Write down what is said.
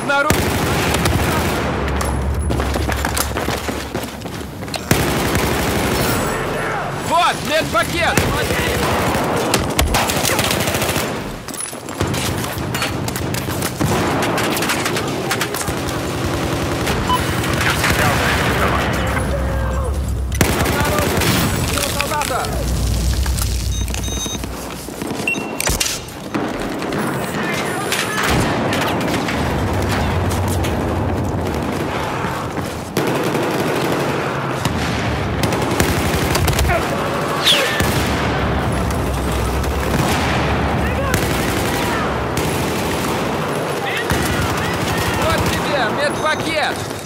Обнаружен! Вот, медпакет! Обнаружен! Медпакет!